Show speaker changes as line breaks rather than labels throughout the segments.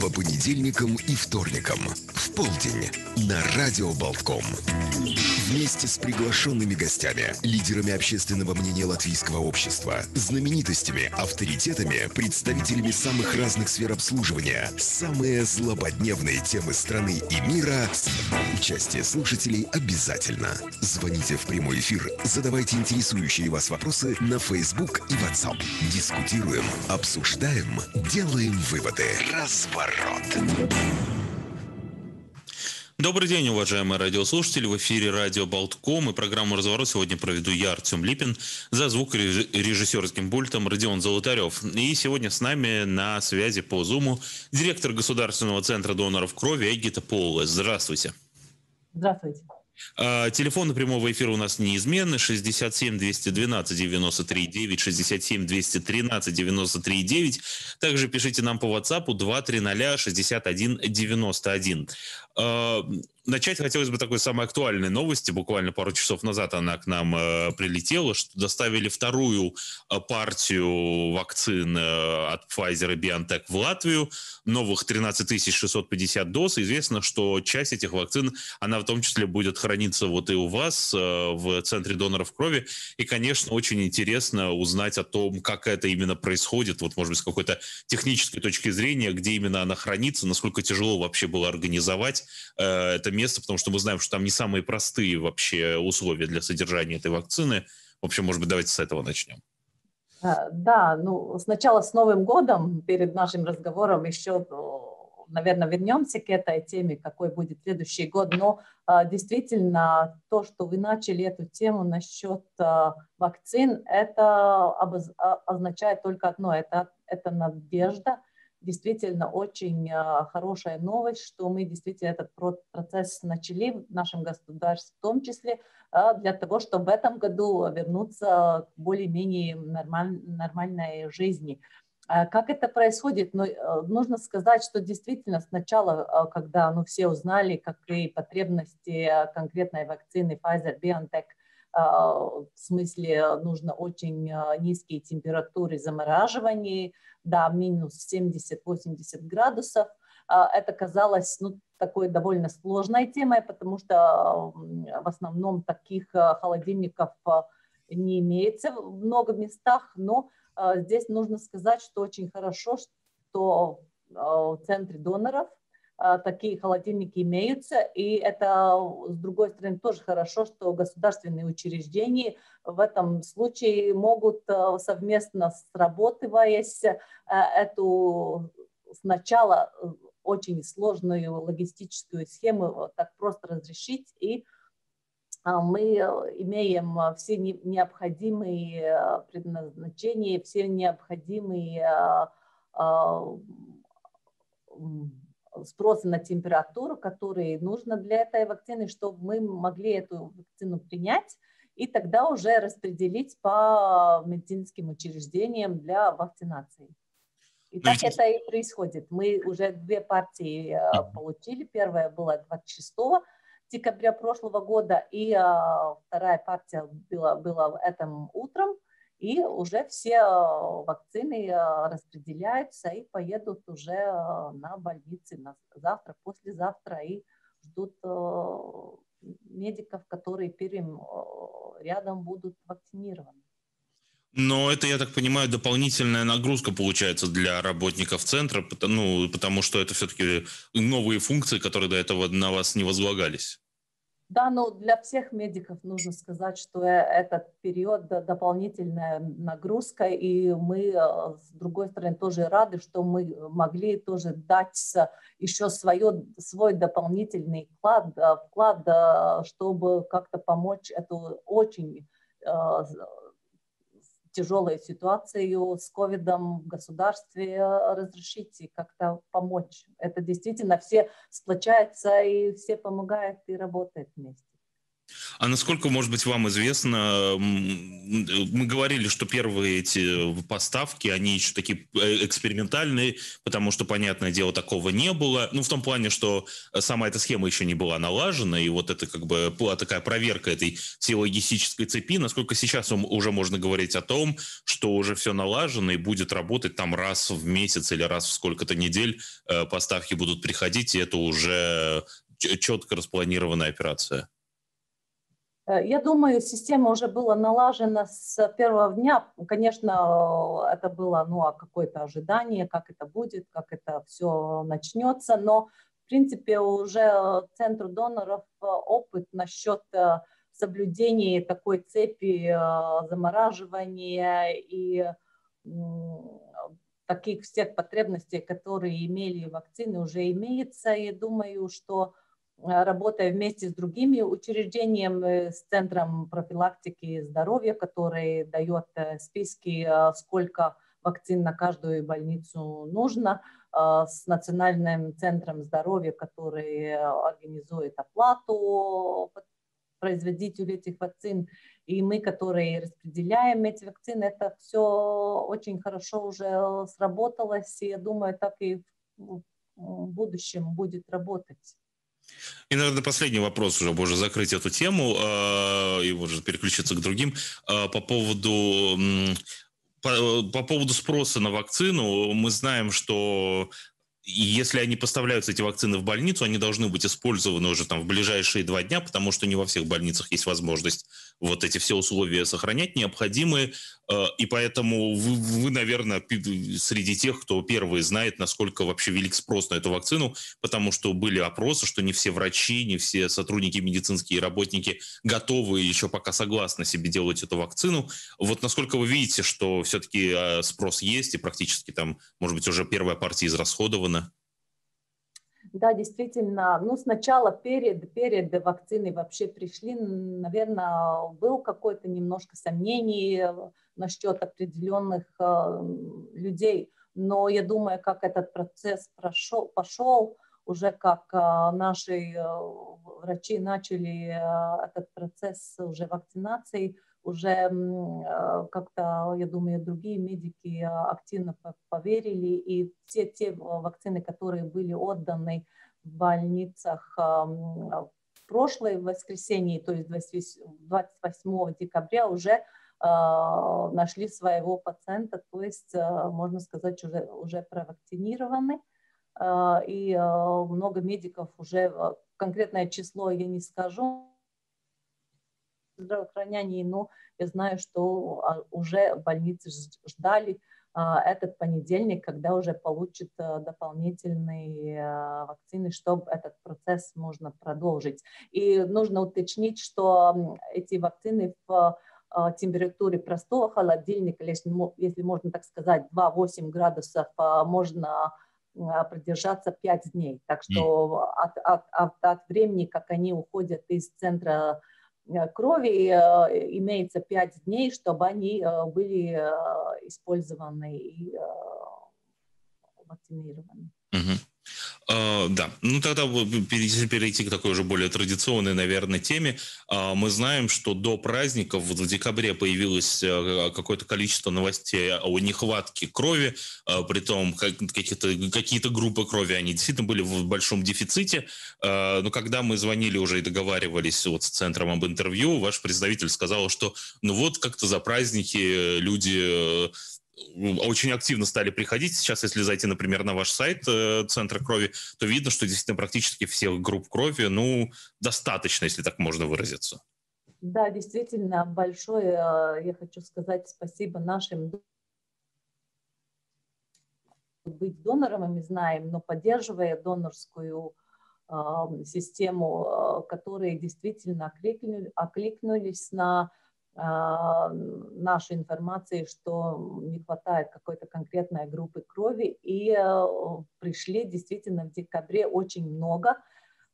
По понедельникам и вторникам в полдень на Радио Болтком. Вместе с приглашенными гостями, лидерами общественного мнения латвийского общества, знаменитостями, авторитетами, представителями самых разных сфер обслуживания, самые злободневные темы страны и мира. Участие слушателей обязательно. Звоните в прямой эфир, задавайте интересующие вас вопросы на Facebook и WhatsApp. Дискутируем, обсуждаем, делаем выводы. Разворот.
Добрый день, уважаемые радиослушатели. В эфире радио Болтком и программу «Разворот» сегодня проведу я, Артем Липин, за звукорежиссерским пультом Родион Золотарев. И сегодня с нами на связи по Зуму директор Государственного центра доноров крови Эгита Полуэс. Здравствуйте.
Здравствуйте.
А, телефоны прямого эфира у нас неизменны. 67 212 93 9, 67 213 93 9. Также пишите нам по WhatsApp 230 61 91. Начать хотелось бы такой самой актуальной новости. Буквально пару часов назад она к нам э, прилетела, что доставили вторую э, партию вакцин э, от Pfizer и BioNTech в Латвию. Новых 13 650 доз. Известно, что часть этих вакцин, она в том числе будет храниться вот и у вас в Центре доноров крови. И, конечно, очень интересно узнать о том, как это именно происходит. Вот, может быть, с какой-то технической точки зрения, где именно она хранится, насколько тяжело вообще было организовать это место, потому что мы знаем, что там не самые простые вообще условия для содержания этой вакцины. В общем, может быть, давайте с этого начнем.
А, да, ну сначала с Новым годом, перед нашим разговором еще, наверное, вернемся к этой теме, какой будет следующий год, но действительно то, что вы начали эту тему насчет вакцин, это означает только одно, это, это надежда, действительно очень а, хорошая новость, что мы действительно этот процесс начали в нашем государстве, в том числе а, для того, чтобы в этом году вернуться к более-менее нормаль, нормальной жизни. А как это происходит? Ну, нужно сказать, что действительно сначала, когда ну, все узнали, какие потребности конкретной вакцины Pfizer-BioNTech – в смысле нужно очень а, низкие температуры замораживания, до минус 70-80 градусов. А, это казалось ну, такой довольно сложной темой, потому что в основном таких холодильников не имеется в много местах, но здесь нужно сказать, что очень хорошо, что в центре доноров – а, такие холодильники имеются, и это, с другой стороны, тоже хорошо, что государственные учреждения в этом случае могут а, совместно сработываясь а, эту сначала очень сложную логистическую схему так просто разрешить, и мы имеем все необходимые предназначения, все необходимые спроса на температуру, который нужно для этой вакцины, чтобы мы могли эту вакцину принять и тогда уже распределить по медицинским учреждениям для вакцинации. И так это и происходит. Мы уже две партии э, получили. Первая была 26 декабря прошлого года, и э, вторая партия была, была этим утром и уже все э, вакцины э, распределяются и поедут уже э, на больницы на завтра, послезавтра и ждут медиков, которые первым рядом будут вакцинированы.
Но это, я так понимаю, дополнительная нагрузка получается для работников центра, ну, потому что это все-таки новые функции, которые до этого на вас не возлагались.
Да, но для всех медиков нужно сказать, что э, этот период дополнительная нагрузка, и мы, э, с другой стороны, тоже рады, что мы могли тоже дать еще свое, свой дополнительный вклад, э, вклад, чтобы как-то помочь эту очень тяжелую ситуацию с ковидом в государстве э, разрешить и как-то помочь. Это действительно все сплочаются и все помогают и работают вместе.
А насколько, может быть, вам известно, мы говорили, что первые эти поставки, они еще такие э, экспериментальные, потому что, понятное дело, такого не было. Ну, в том плане, что сама эта схема еще не была налажена, и вот это как бы была такая проверка этой всей логистической цепи. Насколько сейчас уже можно говорить о том, что уже все налажено и будет работать там раз в месяц или раз в сколько-то недель э, поставки будут приходить, и это уже четко распланированная операция?
Э, я думаю, система уже была налажена с первого дня. Конечно, это было ну, а какое-то ожидание, как это будет, как это все начнется, но в принципе уже центру доноров э, опыт насчет э, соблюдения такой цепи замораживания и таких всех потребностей, которые имели вакцины, уже имеется. И думаю, что Э, работая вместе с другими учреждениями, с Центром профилактики здоровья, который дает э, списки, э, сколько вакцин на каждую больницу нужно, с Национальным центром здоровья, который организует оплату производителю этих вакцин, и мы, которые распределяем эти вакцины, это все очень хорошо уже сработалось, и я думаю, так и в будущем будет работать.
И, наверное, последний вопрос уже, можно закрыть эту тему э, и может переключиться к другим. Э, по поводу по, по поводу спроса на вакцину, мы знаем, что если они поставляются, эти вакцины в больницу, они должны быть использованы уже там в ближайшие два дня, потому что не во всех больницах есть возможность вот эти все условия сохранять необходимые. Э, и поэтому вы, вы, наверное, среди тех, кто первый знает, насколько вообще велик спрос на эту вакцину, потому что были опросы, что не все врачи, не все сотрудники медицинские работники готовы еще пока согласны себе делать эту вакцину. Вот насколько вы видите, что все-таки э, спрос есть и практически там, может быть, уже первая партия израсходована?
Да, действительно, ну сначала перед, перед вакциной вообще пришли, наверное, был какой-то немножко сомнений насчет определенных э, людей, но я думаю, как этот процесс прошел, пошел, уже как э, наши э, врачи начали этот процесс уже вакцинации, уже э, как-то, я думаю, другие медики э, активно поверили, и все те вакцины, которые были отданы в больницах в прошлое воскресенье, то есть 28 декабря, уже э, нашли своего пациента, то есть, можно сказать, уже, уже провакцинированы. И много медиков уже, конкретное число я не скажу, здравоохранения, но я знаю, что а, уже больницы ждали а, этот понедельник, когда уже получат а, дополнительные вакцины, чтобы этот процесс можно продолжить. И нужно уточнить, что эти вакцины в температуре простого холодильника, если, можно так сказать, 2-8 градусов, можно продержаться 5 дней. Так что от, от, от, от времени, как они уходят из центра Э, крови э, имеется 5 дней, чтобы они э, были использованы и вакцинированы.
Угу. Uh, да, ну тогда перейти, перейти к такой уже более традиционной, наверное, теме. Uh, мы знаем, что до праздников в декабре появилось uh, какое-то количество новостей о нехватке крови, при том какие-то какие группы крови, они действительно были в большом дефиците. Но когда мы звонили уже и договаривались вот с центром об интервью, ваш представитель сказал, что ну вот как-то за праздники люди очень активно стали приходить. Сейчас, если зайти, например, на ваш сайт э, Центра крови, то видно, что действительно практически всех групп крови, ну, достаточно, если так можно выразиться.
Да, действительно, большое, э, я хочу сказать спасибо нашим быть донором, мы знаем, но поддерживая донорскую э, систему, э, которые действительно окликнули, окликнулись на нашей информации, что не хватает какой-то конкретной группы крови, и э, пришли действительно в декабре очень много,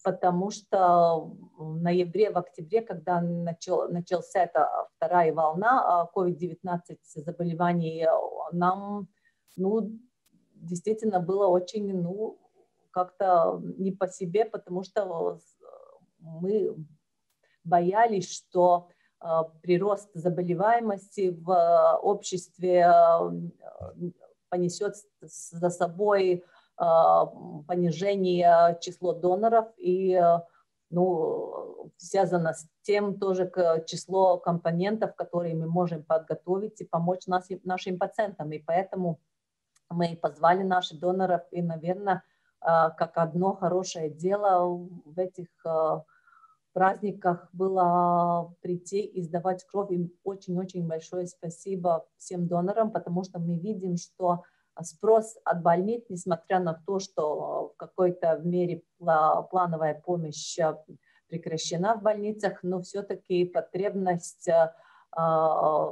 потому что в ноябре, в октябре, когда начал, начался эта вторая волна COVID-19 а, заболеваний, нам ну, действительно было очень ну, как-то не по себе, потому что мы боялись, что прирост заболеваемости в обществе понесет за собой понижение числа доноров и ну, связано с тем тоже к число компонентов, которые мы можем подготовить и помочь нас, нашим пациентам. И поэтому мы позвали наших доноров, и, наверное, а, как одно хорошее дело в этих а, праздниках было прийти и сдавать кровь. И очень-очень большое спасибо всем донорам, потому что мы видим, что спрос от больниц, несмотря на то, что в какой-то мере плановая помощь э, прекращена в больницах, но все-таки потребность а,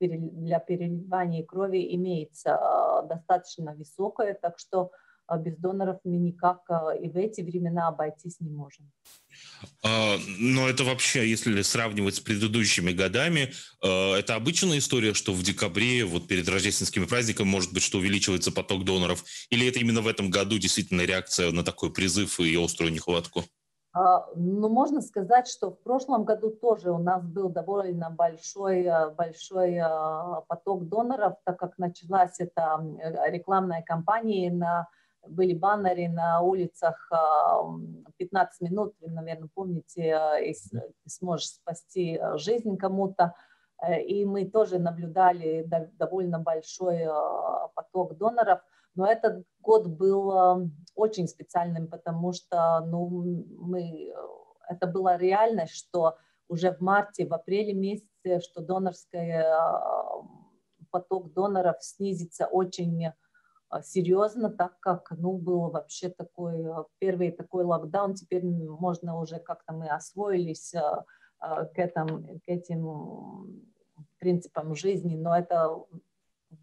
для переливания крови имеется достаточно высокая, так что а без доноров мы никак а, и в эти времена обойтись не можем.
А, но это вообще, если сравнивать с предыдущими годами, это обычная история, что в декабре, вот перед рождественскими праздниками, может быть, что увеличивается поток доноров? Или это именно в этом году действительно реакция на такой призыв и острую нехватку?
Ну, можно сказать, что в прошлом году тоже у нас был довольно большой, большой поток доноров, так как началась эта рекламная кампания на были баннеры на улицах 15 минут, вы, наверное, помните, а, и сможешь спасти а, жизнь кому-то. Э, и мы тоже наблюдали довольно большой а, поток доноров. Но этот год был очень специальным, потому что ну, мы, это была реальность, что уже в марте, в апреле месяце, что донорский поток доноров снизится очень а, серьезно, так как ну, был вообще такой а, первый такой локдаун, теперь можно уже как-то мы освоились а, к, этому, к этим принципам жизни, но это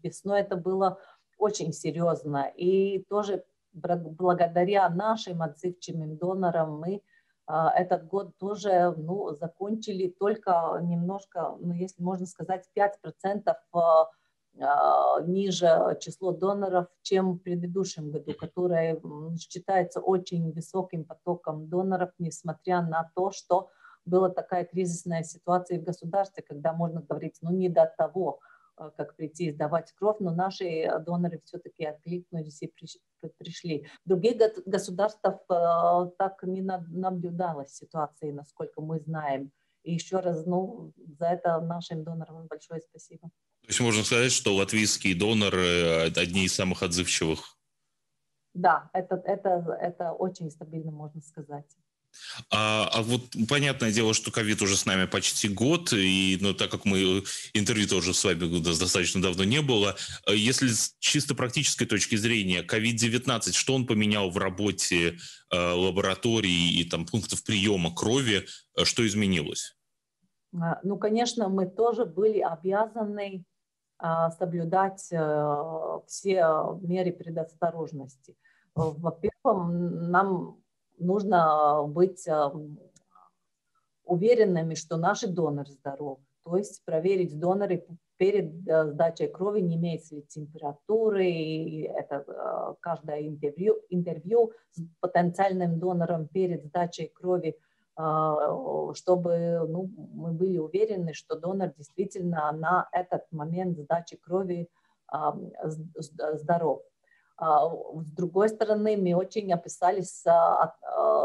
весной это было очень серьезно. И тоже благодаря нашим отзывчивым донорам мы этот год тоже ну, закончили только немножко, ну, если можно сказать, 5% а, ниже число доноров, чем в предыдущем году, которое считается очень высоким потоком доноров, несмотря на то, что была такая кризисная ситуация в государстве, когда можно говорить, ну не до того, а, как прийти и сдавать кровь, но наши доноры все-таки откликнулись и пришли. В других государствах а, так не наблюдалась ситуация, насколько мы знаем. И еще раз, ну, за это нашим донорам большое спасибо.
То есть можно сказать, что латвийские доноры одни из самых отзывчивых?
Да, это, это, это очень стабильно, можно сказать.
А, а вот понятное дело, что ковид уже с нами почти год, и ну, так как мы интервью тоже с вами достаточно давно не было, если с чисто практической точки зрения, ковид-19, что он поменял в работе э, лабораторий и там пунктов приема крови, э, что изменилось?
А, ну, конечно, мы тоже были обязаны а, соблюдать э, все меры предосторожности. Во-первых, нам нужно быть э, уверенными, что наш донор здоров. То есть проверить доноры перед э, сдачей крови, не имеется ли температуры, и это каждое интервью, интервью с потенциальным донором перед сдачей крови – а, чтобы ну, мы были уверены, что донор действительно на этот момент сдачи крови а, здоров. А, с другой стороны, мы очень описались,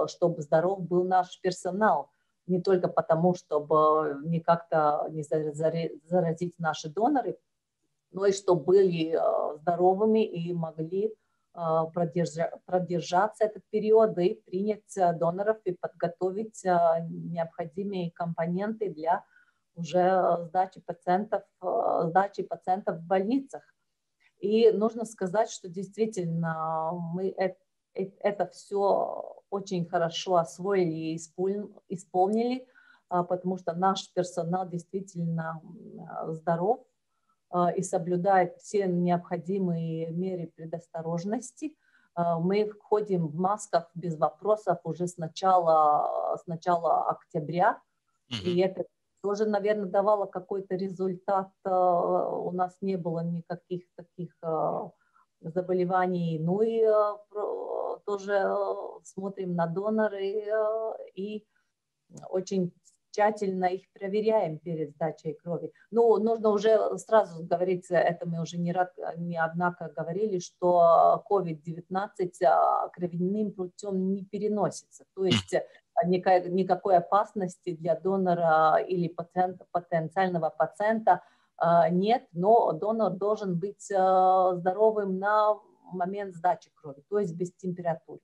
чтобы здоров был наш персонал, не только потому, чтобы не как-то не заразить наши доноры, но и чтобы были здоровыми и могли а, продержаться этот период и принять а, доноров и подготовить а, необходимые компоненты для уже сдачи пациентов, сдачи пациентов в больницах. И нужно сказать, что действительно мы это, это все очень хорошо освоили и исполнили, потому что наш персонал действительно здоров, а, и соблюдает все необходимые меры предосторожности. А, мы входим в масках без вопросов уже с начала, с начала октября, и это тоже, наверное, давало какой-то результат. А, у нас не было никаких таких заболеваний. Ну и тоже смотрим на доноры и очень тщательно их проверяем перед сдачей крови. Ну, нужно уже сразу говорить, это мы уже не, рад, не однако говорили, что COVID-19 а, кровяным путем не переносится. То есть никакой, никакой опасности для донора или пациента, потенциального пациента а, нет, но донор должен быть здоровым на момент сдачи крови, то есть без температуры.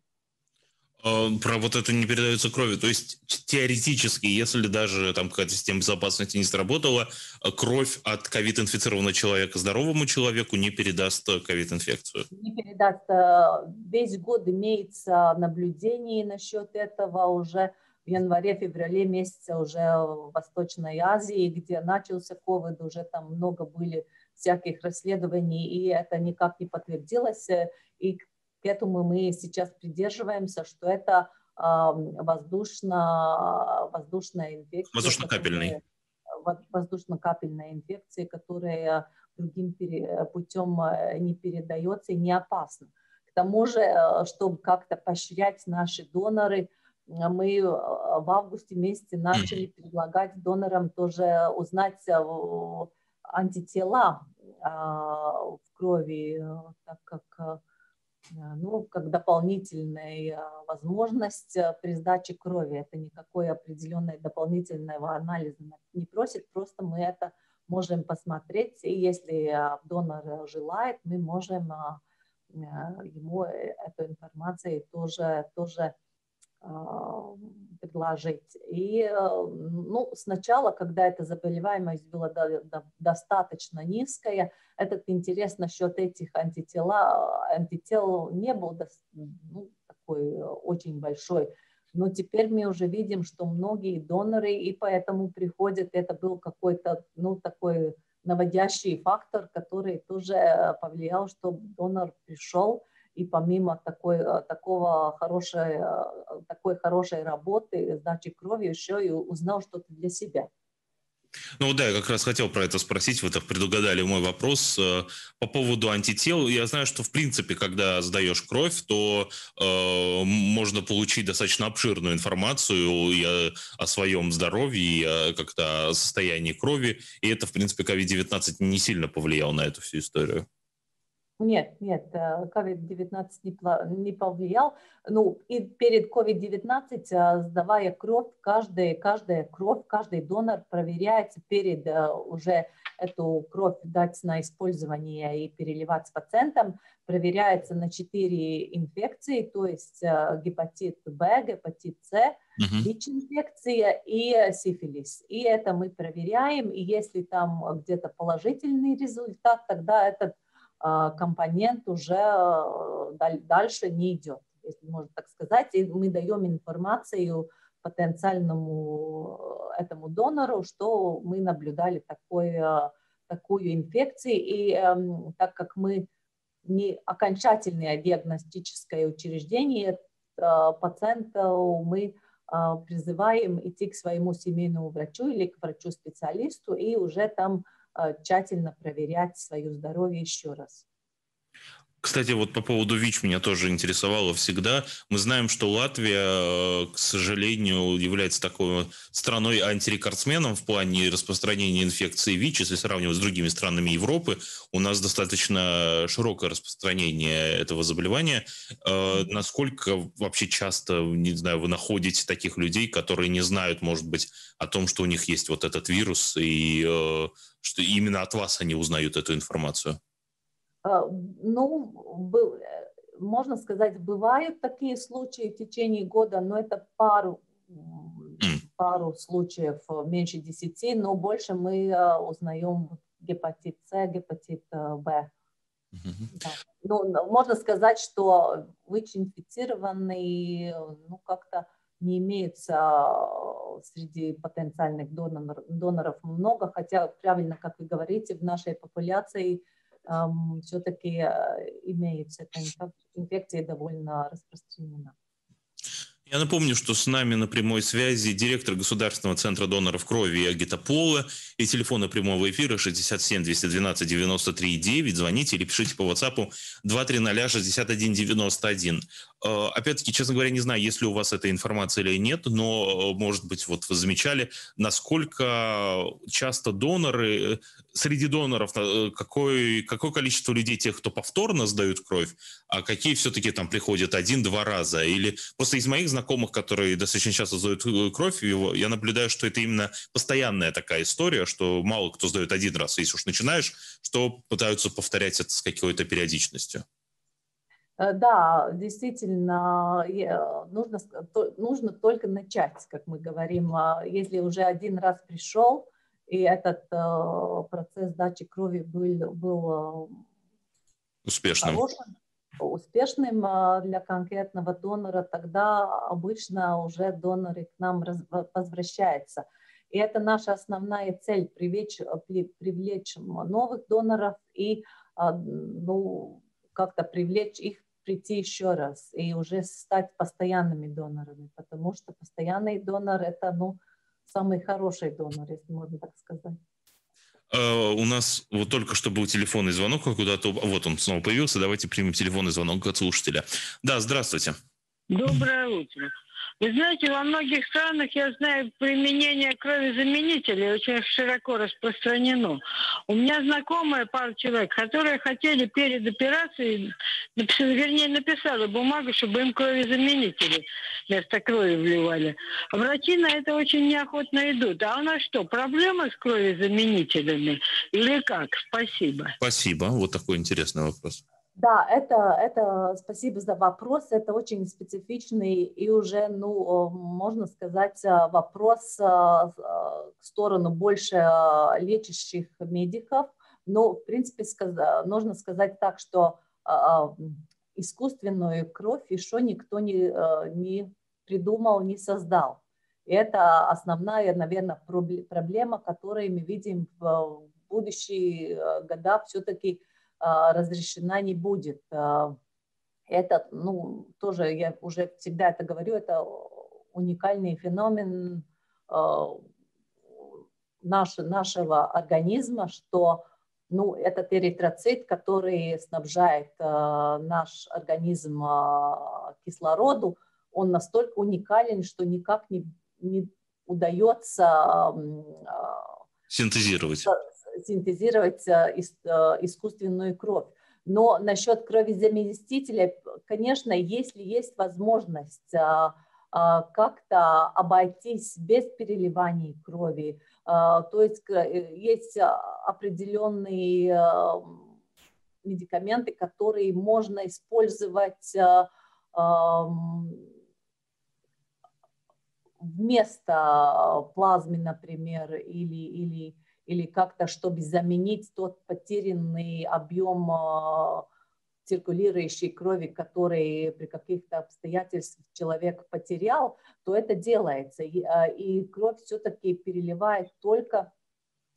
А, про вот это не передается крови. То есть теоретически, если даже там какая-то система безопасности не сработала, а, кровь от ковид-инфицированного человека здоровому человеку не передаст ковид-инфекцию?
Не передаст. Э, весь год имеется наблюдение насчет этого уже в январе-феврале месяце уже в Восточной Азии, где начался ковид, уже там много были всяких расследований, и это никак не подтвердилось. И к этому мы сейчас придерживаемся, что это воздушно, воздушная инфекция.
Воздушно-капельный.
Воздушно-капельная инфекция, которая другим путем э, не передается и не опасна. К тому же, э, чтобы как-то поощрять наши доноры, мы э, в августе месяце начали предлагать донорам тоже узнать антитела в крови, так как ну, как дополнительная э, возможность э, при сдаче крови. Это никакой определенной дополнительного анализа не просит, просто мы это можем посмотреть, и если донор желает, мы можем ему эту информацию тоже, тоже предложить. И ну, сначала, когда эта заболеваемость была до, до, достаточно низкая, этот интерес насчет этих антитела, антител не был ну, такой очень большой. Но теперь мы уже видим, что многие доноры, и поэтому приходят, это был какой-то, ну, такой наводящий фактор, который тоже повлиял, чтобы донор пришел, и помимо такой, такого хорошей, такой хорошей работы, сдачи крови, еще и узнал что-то для себя.
Ну да, я как раз хотел про это спросить, вы так предугадали мой вопрос. Э, по поводу антител, я знаю, что в принципе, когда сдаешь кровь, то э, можно получить достаточно обширную информацию и о, о своем здоровье, и о, как-то о состоянии крови, и это, в принципе, COVID-19 не сильно повлиял на эту всю историю.
Нет, нет, COVID-19 э, не повлиял. Ну, и перед COVID-19, э, сдавая кровь, каждая, каждая кровь, каждый донор проверяется перед э, уже эту кровь дать на использование и переливать с пациентом, проверяется на четыре инфекции, то есть гепатит Б, гепатит С, ВИЧ-инфекция и сифилис. И это мы проверяем, и если там где-то положительный результат, тогда этот компонент уже э, дальше не идет, если можно так сказать. И мы даем информацию потенциальному э, этому донору, что мы наблюдали такой, э, такую инфекцию. И эм, так как мы не окончательное диагностическое учреждение, пациента мы призываем идти к своему семейному врачу или к врачу-специалисту и уже там а, тщательно проверять свое здоровье еще раз.
Кстати, вот по поводу ВИЧ меня тоже интересовало всегда. Мы знаем, что Латвия, э, к сожалению, является такой страной антирекордсменом в плане распространения инфекции ВИЧ. Если сравнивать с другими странами Европы, у нас достаточно широкое распространение этого заболевания. Э, насколько вообще часто, не знаю, вы находите таких людей, которые не знают, может быть, о том, что у них есть вот этот вирус, и э, что именно от вас они узнают эту информацию?
А, ну, э, можно сказать, бывают такие случаи в течение года, но это пару, пару случаев, э, меньше десяти, но больше мы э, узнаем гепатит С, гепатит В. Да. Ну, можно сказать, что ВИЧ-инфицированный ну, как-то не имеется среди потенциальных донор, доноров много, хотя правильно, как вы говорите, в нашей популяции – все-таки э, имеется эта инфекция довольно распространена.
Я напомню, что с нами на прямой связи директор Государственного центра доноров крови и агитопола и телефона прямого эфира 67 212 93 9. Звоните или пишите по WhatsApp 230 61 91. Опять-таки, честно говоря, не знаю, есть ли у вас эта информация или нет, но, э, может быть, вот вы замечали, насколько часто доноры, э, среди доноров, э, какое, какое количество людей, тех, кто повторно сдают кровь, а какие все-таки там приходят один-два раза? Или просто из моих знакомых, которые достаточно часто сдают кровь, я наблюдаю, что это именно постоянная такая история, что мало кто сдает один раз. Если уж начинаешь, что пытаются повторять это с какой-то периодичностью.
Э, да, действительно, нужно, нужно только начать, как мы говорим. А если уже один раз пришел, и этот э, процесс дачи крови был, был
э, успешным.
Хорошим, успешным для конкретного донора, тогда обычно уже доноры к нам возвращаются. И это наша основная цель привлечь, привлечь новых доноров и ну, как-то привлечь их прийти еще раз и уже стать постоянными донорами, потому что постоянный донор – это ну, самый хороший донор, если можно так сказать.
Uh, у нас вот только что был телефонный звонок куда-то. Вот он снова появился. Давайте примем телефонный звонок от слушателя. Да, здравствуйте.
Доброе утро. Вы знаете, во многих странах, я знаю, применение крови-заменителей очень широко распространено. У меня знакомая пара человек, которые хотели перед операцией, вернее, написали бумагу, чтобы им крови-заменители вместо крови вливали. А врачи на это очень неохотно идут. А у нас что, проблема с крови-заменителями или как? Спасибо.
Спасибо. Вот такой интересный вопрос.
Да, это, это спасибо за вопрос. Это очень специфичный и уже, ну, можно сказать, вопрос э, в сторону больше э, лечащих медиков. Но, в принципе, нужно сказать так, что искусственную кровь еще никто не, не придумал, не создал. И это основная, наверное, проблема, которую мы видим в будущие года все-таки а, разрешена не будет. А, это, ну, тоже я уже всегда это говорю, это уникальный феномен а, наш, нашего организма, что ну, этот эритроцит, который снабжает наш организм кислороду, он настолько уникален, что никак не, не удается
синтезировать
синтезировать э, э, искусственную кровь. Но насчет крови заместителя, конечно, если есть возможность э, как-то обойтись без переливания крови, то есть есть определенные медикаменты, которые можно использовать вместо плазмы, например, или, или или как-то, чтобы заменить тот потерянный объем а, циркулирующей крови, который при каких-то обстоятельствах человек потерял, то это делается. И, а, и кровь все-таки переливает только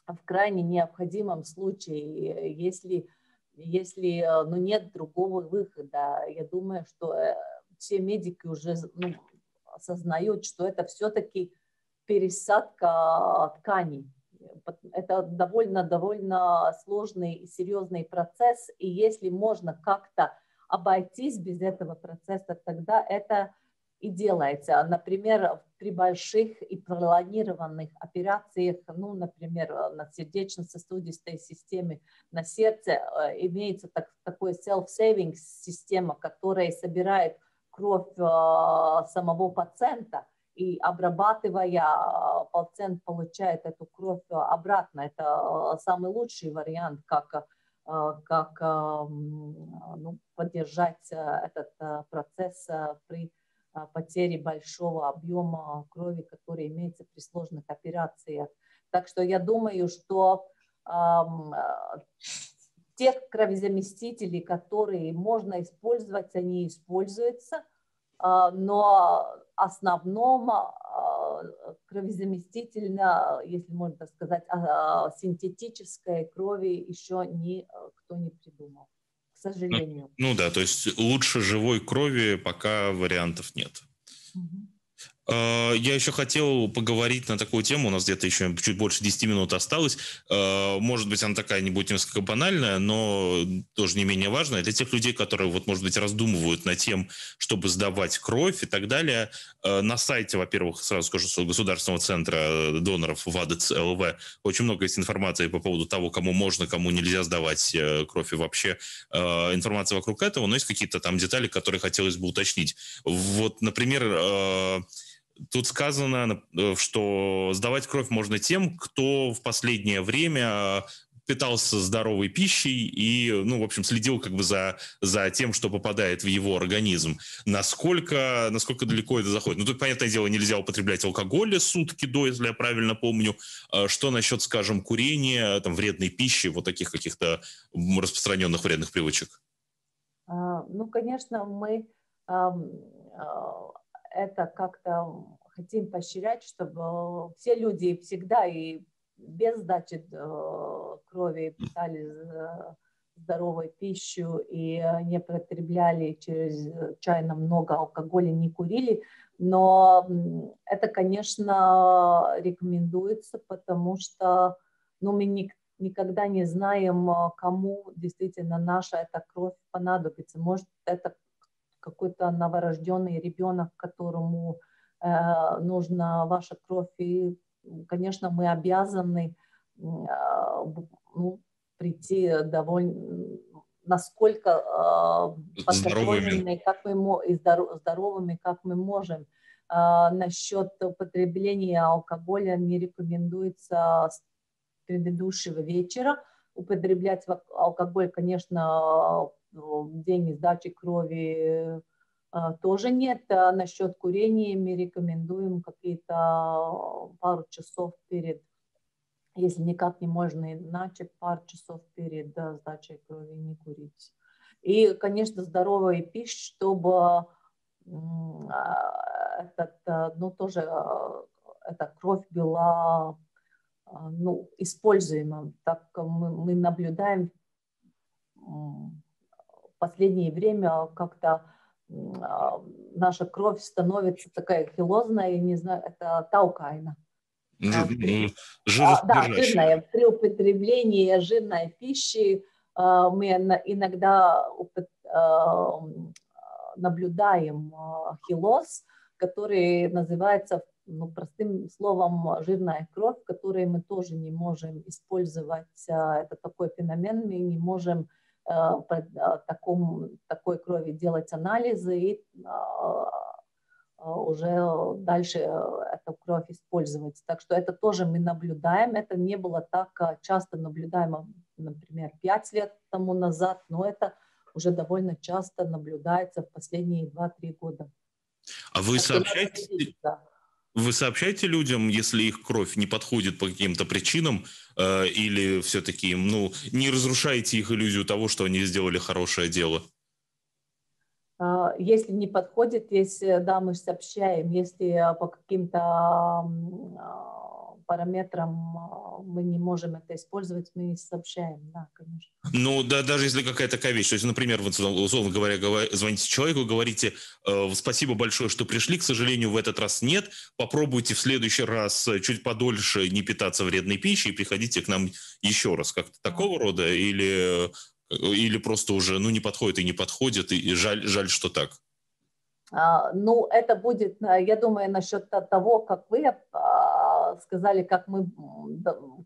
в крайне необходимом случае, если, если а, ну, нет другого выхода. Я думаю, что э, все медики уже ну, осознают, что это все-таки пересадка тканей это довольно-довольно сложный и серьезный процесс, и если можно как-то обойтись без этого процесса, тогда это и делается. Например, при больших и планированных операциях, ну, например, на сердечно-сосудистой системе, на сердце э, имеется так, такой self-saving система, которая собирает кровь э, самого пациента – и обрабатывая, пациент получает эту кровь обратно. Это а, самый лучший вариант, как, а, как ну, поддержать этот процесс при потере большого объема крови, который имеется при сложных операциях. Так что я думаю, что тех кровезаместителей, которые можно использовать, они используются, но основном а, кровезаместительно, если можно так сказать, а, синтетической крови еще никто не придумал, к сожалению.
Ну, ну да, то есть лучше живой крови пока вариантов нет. Э, я еще хотел поговорить на такую тему, у нас где-то еще чуть больше 10 минут осталось. Э, может быть, она такая не будет несколько банальная, но тоже не менее важная. Для тех людей, которые, вот, может быть, раздумывают над тем, чтобы сдавать кровь и так далее, э, на сайте, во-первых, сразу скажу, что Государственного центра доноров ВАДЦ ЛВ очень много есть информации по поводу того, кому можно, кому нельзя сдавать кровь и вообще информация вокруг этого, но есть какие-то там детали, которые хотелось бы уточнить. Вот, например, Тут сказано, э, что сдавать кровь можно тем, кто в последнее время питался здоровой пищей и, ну, в общем, следил как бы за, за тем, что попадает в его организм. Насколько, насколько далеко это заходит? Ну, тут, понятное дело, нельзя употреблять алкоголь сутки до, если я правильно помню. А что насчет, скажем, курения, там, вредной пищи, вот таких каких-то распространенных вредных привычек?
А, ну, конечно, мы а, это как-то хотим поощрять, чтобы все люди всегда и без сдачи э, крови питали здоровой пищу и не потребляли через чайно много алкоголя, не курили. Но это, конечно, рекомендуется, потому что ну, мы не, никогда не знаем, кому действительно наша эта кровь понадобится. Может, это какой-то новорожденный ребенок, которому э, нужна ваша кровь. И, конечно, мы обязаны э, ну, прийти довольно насколько э, подготовленными, как мы, и здоровыми, как мы можем. Э, насчет употребления алкоголя не рекомендуется с предыдущего вечера. Употреблять алкоголь, конечно, день сдачи крови а, тоже нет. А насчет курения мы рекомендуем какие-то пару часов перед, если никак не можно иначе, пару часов перед сдачей крови не курить. И, конечно, здоровая пища, чтобы а, этот, ну, тоже эта кровь была ну, используема. Так мы, мы наблюдаем последнее время как-то а, наша кровь становится такая хилозная, не знаю, это таукайна.
А,
Жир, а, да, жирная. При употреблении жирной пищи мы иногда наблюдаем хилоз, который называется ну, простым словом жирная кровь, которую мы тоже не можем использовать. Это такой феномен, мы не можем Э, по такому, такой крови делать анализы и а, а, уже дальше эту кровь использовать. Так что это тоже мы наблюдаем. Это не было так часто наблюдаемо, например, 5 лет тому назад, но это уже довольно часто наблюдается в последние 2-3 года.
А вы сообщаете, вы сообщаете людям, если их кровь не подходит по каким-то причинам, э, или все-таки ну, не разрушаете их иллюзию того, что они сделали хорошее дело?
А, если не подходит, если, да, мы сообщаем, если по каким-то параметрам а, мы не можем это использовать, мы сообщаем, да, конечно.
Ну, да, даже если какая-то такая вещь, то есть, например, вот, условно говоря, звоните человеку, говорите, э, спасибо большое, что пришли, к сожалению, в этот раз нет, попробуйте в следующий раз чуть подольше не питаться вредной пищей и приходите к нам еще раз, как-то такого рода, или, или просто уже, ну, не подходит и не подходит, и жаль, жаль, что так.
А, ну, это будет, я думаю, насчет того, как вы а, сказали, как, мы,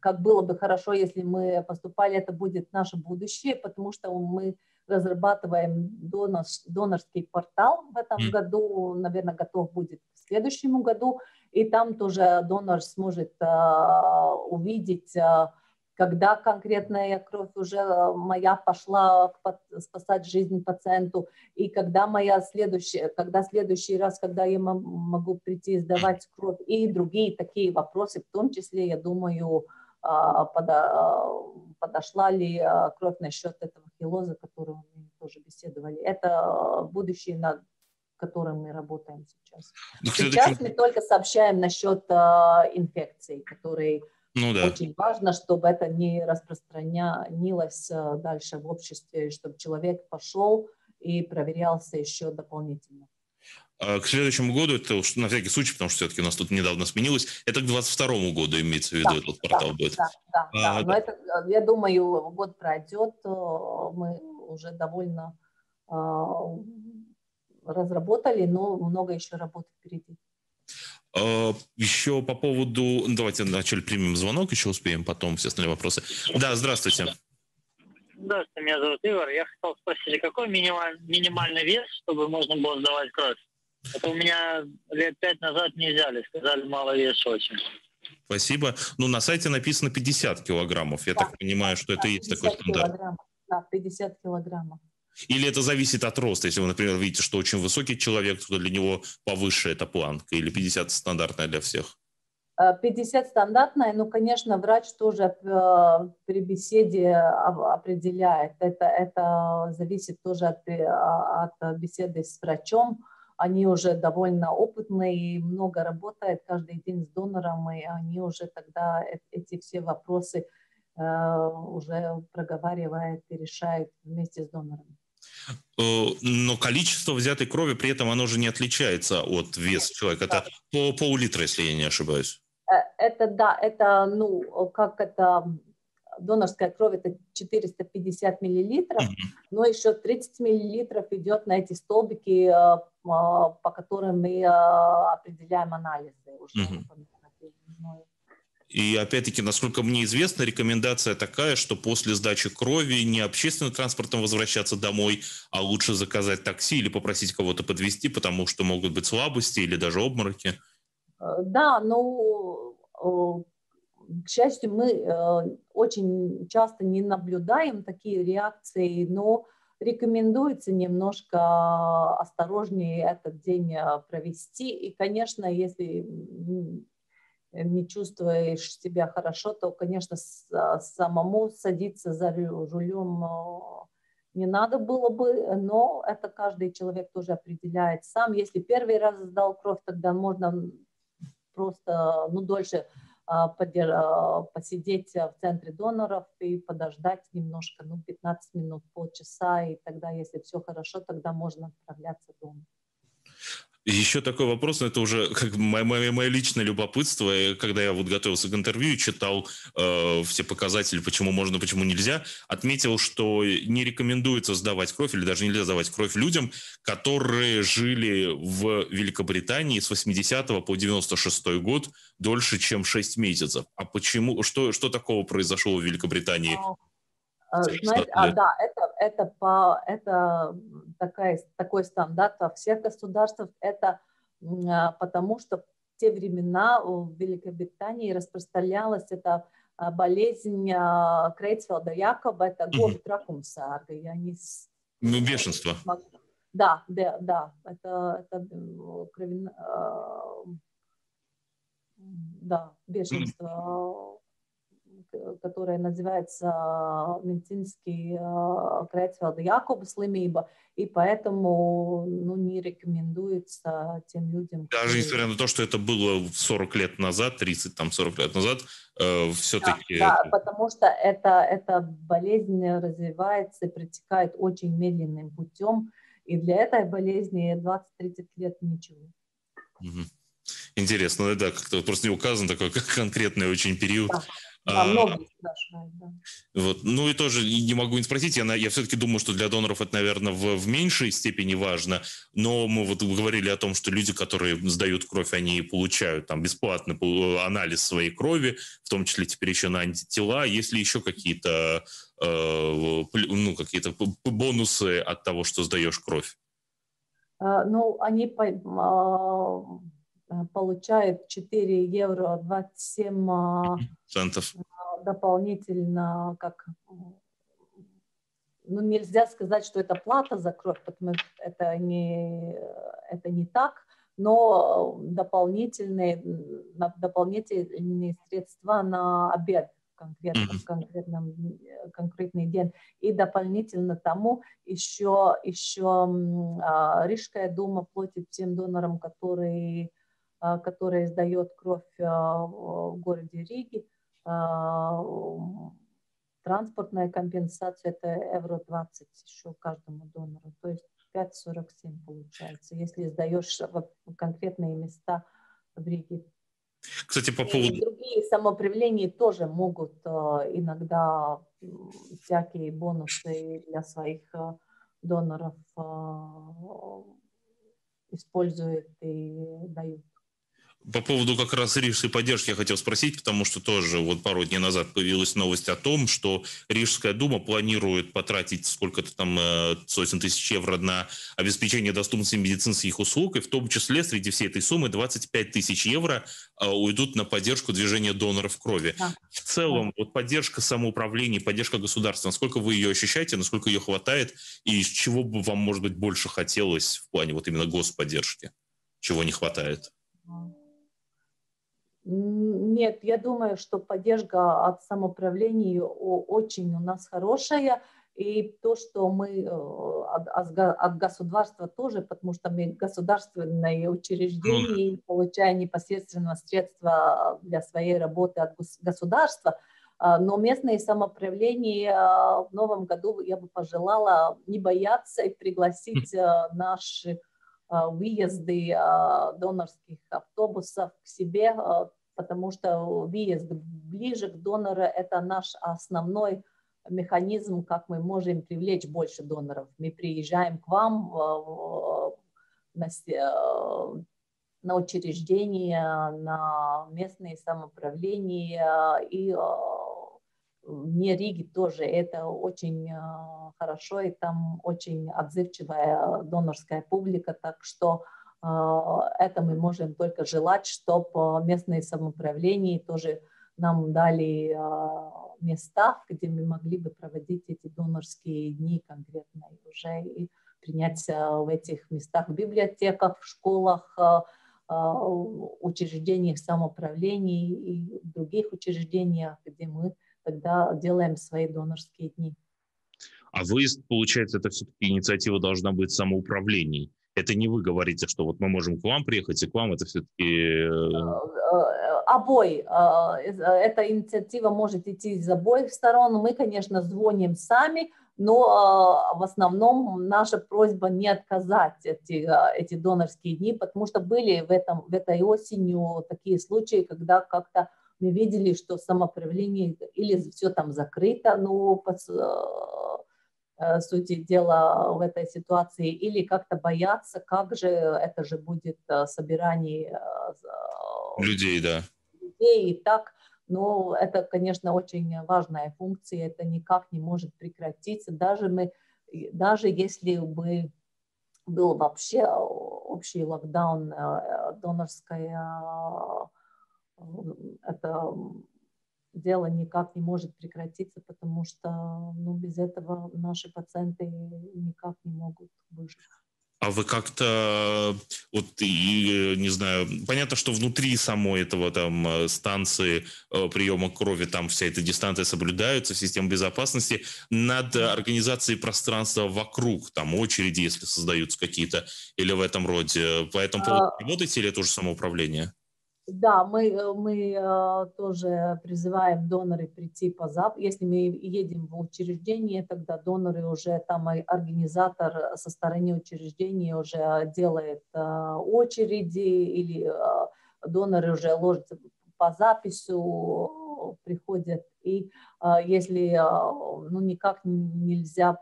как было бы хорошо, если мы поступали, это будет наше будущее, потому что мы разрабатываем донор, донорский портал в этом году, наверное, готов будет в следующем году, и там тоже донор сможет uh, увидеть uh, когда конкретная кровь уже э, моя пошла спасать жизнь пациенту, и когда моя следующая, когда следующий раз, когда я могу прийти сдавать кровь, и другие такие вопросы, в том числе, я думаю, а, подошла ли а, кровь насчет этого хилоза, которого мы тоже беседовали. Это будущее, над которым мы работаем сейчас. Сейчас мы только сообщаем насчет инфекций, которые ну, да. Очень важно, чтобы это не распространялось э, дальше в обществе, чтобы человек пошел и проверялся еще дополнительно.
А к следующему году, это уж на всякий случай, потому что все-таки у нас тут недавно сменилось, это к 22 году имеется в виду
да,
этот портал
да,
будет?
Да, да,
а,
да. Но это, я думаю, год пройдет, э, мы уже довольно разработали, но много еще работы впереди.
А, еще по поводу... Ну, давайте вначале примем звонок, еще успеем, потом все остальные вопросы. Да, здравствуйте.
Здравствуйте, меня зовут Игорь. Я хотел спросить, какой минималь, минимальный вес, чтобы можно было сдавать кровь? Это у меня лет пять назад не взяли, сказали, мало вес очень.
Спасибо. Ну, на сайте написано 50 килограммов. Я да. так понимаю, что это и есть такой стандарт.
Да, 50 килограммов.
Или это зависит от роста? Если вы, например, видите, что очень высокий человек, то для него повыше эта планка, или 50 стандартная для всех?
50 стандартная, ну, конечно, врач тоже э, при беседе определяет. Это, это зависит тоже от, э, от беседы с врачом. Они уже довольно опытные, много работают каждый день с донором, и они уже тогда эти все вопросы э, уже проговаривают и решают вместе с донором.
Но количество взятой крови при этом оно же не отличается от веса человека. Это по пол-литра, если я не ошибаюсь.
Э, это да, это, ну, как это, донорская кровь это 450 миллилитров, mm-hmm. но еще 30 миллилитров идет на эти столбики, э, по которым мы э, определяем анализы уже. Mm-hmm.
И опять-таки, насколько мне известно, рекомендация такая, что после сдачи крови не общественным транспортом возвращаться домой, а лучше заказать такси или попросить кого-то подвезти, потому что могут быть слабости или даже обмороки.
Э, да, ну, к счастью, мы э, очень часто не наблюдаем такие реакции, но рекомендуется немножко осторожнее этот день э, провести. И, конечно, если не чувствуешь себя хорошо, то, конечно, самому садиться за рулем не надо было бы, но это каждый человек тоже определяет сам. Если первый раз сдал кровь, тогда можно просто ну, дольше а, а, посидеть в центре доноров и подождать немножко, ну, 15 минут, полчаса, и тогда, если все хорошо, тогда можно отправляться дома.
Еще такой вопрос, это уже как мое, мое, мое личное любопытство. Когда я вот готовился к интервью, читал э, все показатели, почему можно, почему нельзя, отметил, что не рекомендуется сдавать кровь или даже нельзя сдавать кровь людям, которые жили в Великобритании с 80 по 96 год дольше, чем 6 месяцев. А почему? Что, что такого произошло в Великобритании?
А, знаете, а, да, это, это, по, это такая, такой стандарт во всех государствах. Это а, потому, что в те времена в Великобритании распространялась эта а, болезнь Крейцфелда Якоба, это гор тракумсарга. Я не...
Ну, бешенство.
Да, да, да, это, это кровен... да, бешенство которая называется медицинский Крейцфелда Якоба слимība, и поэтому ну, не рекомендуется тем людям.
Даже которые... несмотря на то, что это было 40 лет назад, 30, там 40 лет назад, э, все-таки...
Да, да, потому что это, эта болезнь развивается и протекает очень медленным путем, и для этой болезни 20-30 лет ничего.
Угу. Интересно, да, как-то просто не указан такой конкретный очень период. Да.
А, много спрашивают, да.
Вот. Ну и тоже не могу не спросить, я, я все-таки думаю, что для доноров это, наверное, в, в меньшей степени важно, но мы вот говорили о том, что люди, которые сдают кровь, они получают там бесплатный анализ своей крови, в том числе теперь еще на антитела. Есть ли еще какие-то э, ну, какие-то бонусы от того, что сдаешь кровь?
А, ну, они а, Э, получает 4 евро 27 а,
центов
дополнительно, как ну, нельзя сказать, что это плата за кровь, потому что это не, это не так, но дополнительные, дополнительные средства на обед конкретно, в конкретном, конкретный день. И дополнительно тому еще, еще а, Рижская дума платит тем донорам, которые которая издает кровь а, в городе Риге. А, транспортная компенсация – это евро 20 еще каждому донору. То есть 45-47 получается, если сдаешь в конкретные места в Риге.
Кстати, по поводу...
И другие самоуправления тоже могут иногда всякие бонусы для своих доноров используют и дают.
По поводу как раз рижской поддержки я хотел спросить, потому что тоже вот пару дней назад появилась новость о том, что Рижская дума планирует потратить сколько-то там э, сотен тысяч евро на обеспечение доступности медицинских услуг, и в том числе среди всей этой суммы 25 тысяч евро э, уйдут на поддержку движения доноров крови. Да. В целом, вот поддержка самоуправления, поддержка государства, насколько вы ее ощущаете, насколько ее хватает, и чего бы вам, может быть, больше хотелось в плане вот именно господдержки, чего не хватает?
Нет, я думаю, что поддержка от самоуправления очень у нас хорошая. И то, что мы э, от, государства тоже, потому что мы государственные учреждения, ну получаем непосредственно средства для своей работы от государства, а, но местные самоуправления в новом году я бы пожелала не бояться и пригласить э, наши а, выезды а, донорских автобусов к себе, а, потому что выезд ближе к донору – это наш основной механизм, как мы можем привлечь больше доноров. Мы приезжаем к вам на, на учреждения, на местные самоуправления и вне Риги тоже это очень э, хорошо, и там очень отзывчивая донорская публика, так что э, это мы можем только желать, чтобы местные самоуправления тоже нам дали места, где мы могли бы проводить эти донорские дни конкретно уже и принять в этих местах, в библиотеках, в школах, учреждениях самоуправлений и других учреждениях, где мы тогда делаем свои донорские дни.
А выезд, получается, это все-таки инициатива должна быть самоуправлений. Это не вы говорите, что вот мы можем к вам приехать, и к вам это все-таки... Э,
э, обои. Э, эта инициатива может идти из обоих сторон. Мы, конечно, звоним сами, но в основном наша просьба не отказать эти, эти донорские дни, потому что были в, этом, в этой осенью такие случаи, когда как-то мы видели, что самопроявление или все там закрыто, ну, по э, э, сути дела в этой ситуации, или как-то бояться, как же это же будет э, собирание
людей, да.
Людей и так. Но это, конечно, очень важная функция, это никак не может прекратиться. Даже, мы, даже если бы был вообще общий локдаун, донорская это дело никак не может прекратиться, потому что ну, без этого наши пациенты никак не могут выжить.
А вы как-то, вот, и, не знаю, понятно, что внутри самой этого там э, станции э, приема крови, там вся эта дистанция соблюдается, система безопасности, над организацией пространства вокруг, там очереди, если создаются какие-то, или в этом роде. По этому поводу а... работаете или это уже самоуправление?
Да, мы, э, мы э, тоже призываем доноры прийти по зап. Если мы едем в учреждение, тогда доноры уже, там организатор со стороны учреждения уже делает э, очереди или доноры уже ложатся по запису, приходят. И если ну, никак нельзя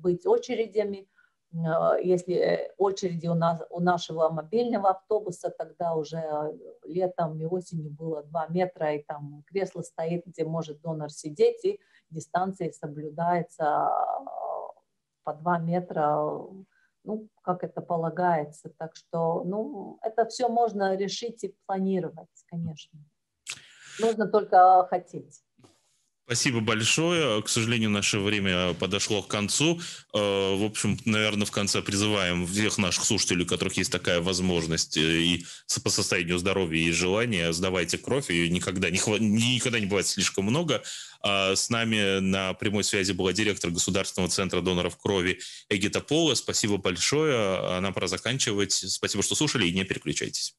быть очередями, если э, очереди у, нас, у нашего мобильного автобуса, тогда уже э, летом и осенью было 2 метра, и там кресло стоит, где может донор сидеть, и дистанция соблюдается а, по 2 метра, ну, как это полагается. Так что, ну, это все можно решить и планировать, конечно. Нужно только хотеть.
Спасибо большое. К сожалению, наше время подошло к концу. Э, в общем, наверное, в конце призываем всех наших слушателей, у которых есть такая возможность э, и по состоянию здоровья и желания, сдавайте кровь, ее никогда не, никогда не бывает слишком много. А с нами на прямой связи была директор Государственного центра доноров крови Эгита Пола. Спасибо большое. Нам пора заканчивать. Спасибо, что слушали, и не переключайтесь.